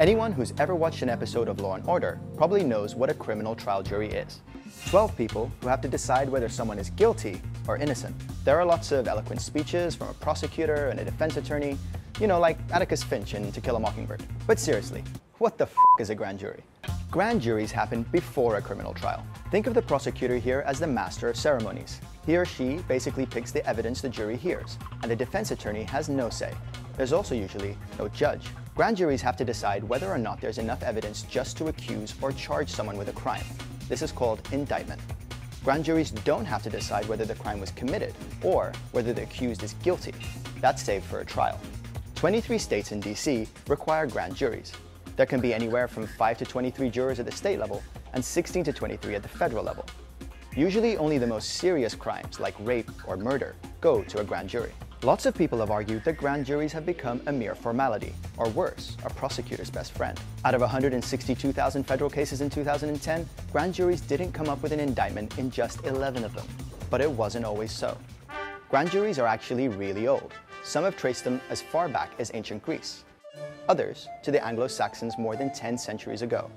Anyone who's ever watched an episode of Law & Order probably knows what a criminal trial jury is. 12 people who have to decide whether someone is guilty or innocent. There are lots of eloquent speeches from a prosecutor and a defense attorney, you know, like Atticus Finch in To Kill a Mockingbird. But seriously, what the f is a grand jury? Grand juries happen before a criminal trial. Think of the prosecutor here as the master of ceremonies. He or she basically picks the evidence the jury hears, and the defense attorney has no say. There's also usually no judge. Grand juries have to decide whether or not there's enough evidence just to accuse or charge someone with a crime. This is called indictment. Grand juries don't have to decide whether the crime was committed or whether the accused is guilty. That's saved for a trial. 23 states in DC require grand juries. There can be anywhere from 5 to 23 jurors at the state level and 16 to 23 at the federal level. Usually only the most serious crimes like rape or murder go to a grand jury. Lots of people have argued that grand juries have become a mere formality, or worse, a prosecutor's best friend. Out of 162,000 federal cases in 2010, grand juries didn't come up with an indictment in just 11 of them. But it wasn't always so. Grand juries are actually really old. Some have traced them as far back as ancient Greece. Others to the Anglo-Saxons more than 10 centuries ago.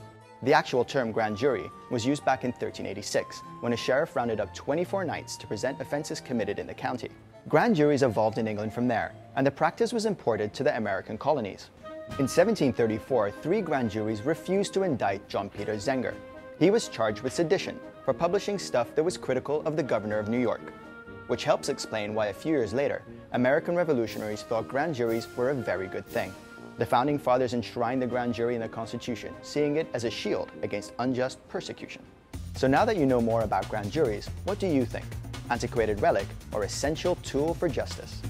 The actual term grand jury was used back in 1386, when a sheriff rounded up 24 knights to present offences committed in the county. Grand juries evolved in England from there, and the practice was imported to the American colonies. In 1734, three grand juries refused to indict John Peter Zenger. He was charged with sedition for publishing stuff that was critical of the governor of New York, which helps explain why a few years later, American revolutionaries thought grand juries were a very good thing. The Founding Fathers enshrined the grand jury in the Constitution, seeing it as a shield against unjust persecution. So now that you know more about grand juries, what do you think? antiquated relic, or essential tool for justice.